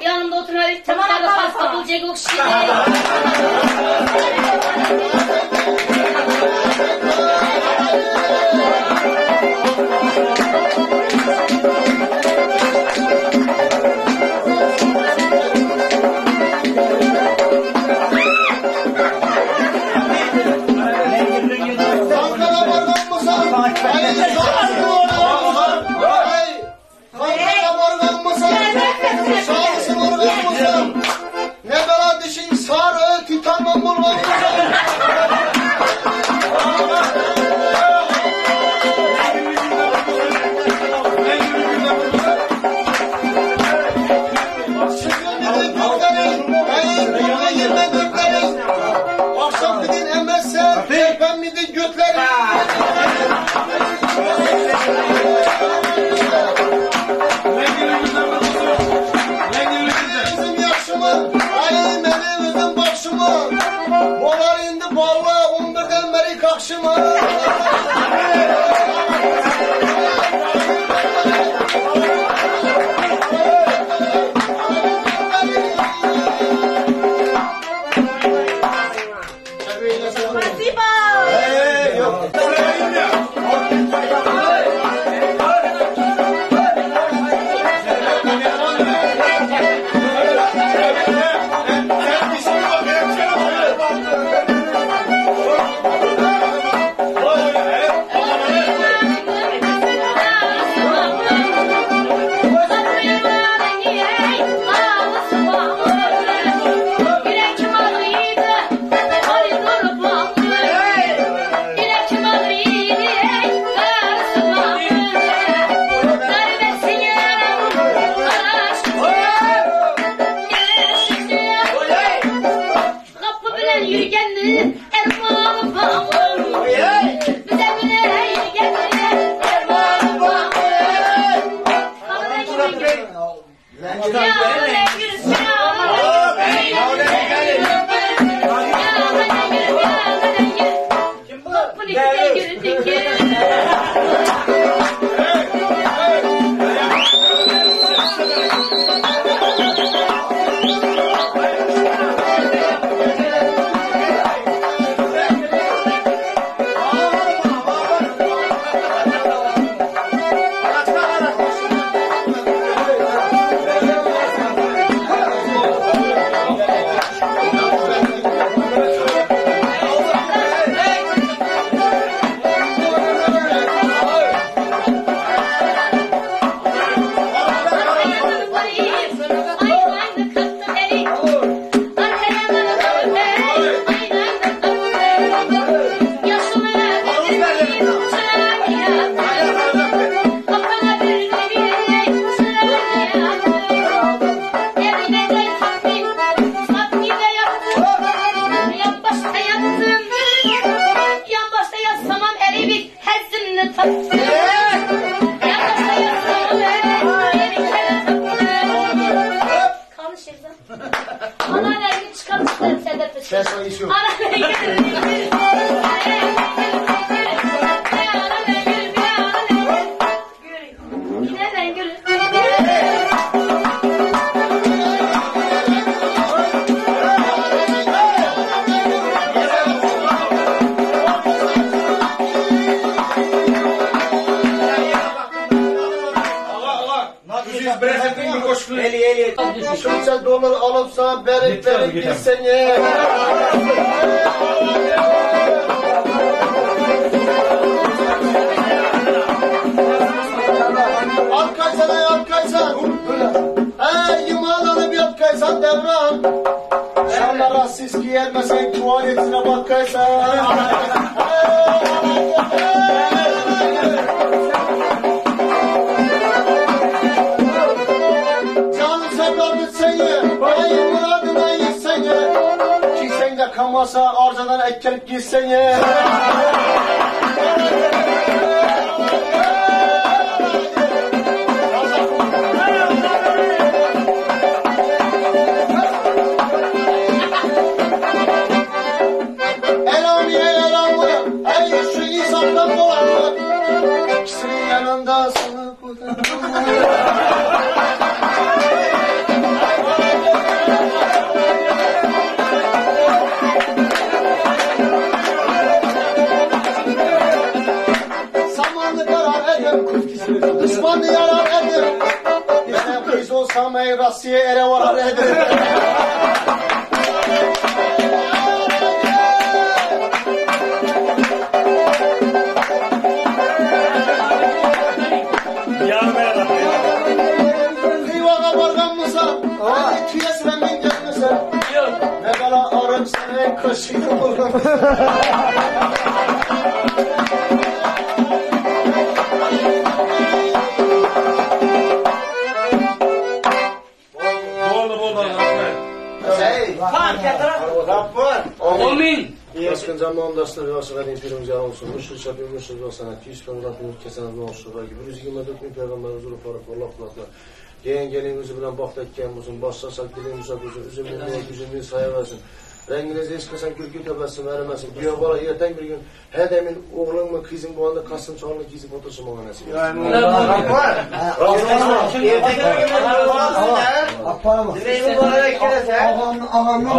Yanımda oturan Tamam, tamam, tamam. pasta bulacak o kişiyi. akşama. Ana vergi çıkarmışlar sen de peşin. Ses ayısı yok. Ana vergi. değil. Kimse dolar alıp sana berek berek gitsen ye. Al kaysan ay al kaysan. Ey yumağlanıp yat kaysan devran. Şanlara siz giyermesen tuvaletine bak kaysan. olmasa arcadan ekkelip gitsene. İkisinin yanında sınıfı самые Россия эре варар эдер. Kaşıyı buldum. Amin. Jaskin jamoamdoshlar yoshlarning firmga olsun. Mushrik shapim mushrik sanat 100 kun ulatni o'tkazamiz mushrik va 124 ming payg'ambar huzuri qora qo'llab quvvatlar. Yengening o'zi bilan bog'dakkan bo'lsin, boshqa salkining o'zi bo'lsin, üzümün bo'yi üzümün sayavasin. Renginiz hech qachon kulki tabassum arimasin. Biyo bola ertang bir kun hadamin o'g'lingmi, qizing bo'lganda qasam chog'li kizib o'tirishim bo'lgan nasib. Allohu akbar. Ertaga Ağamın ağamın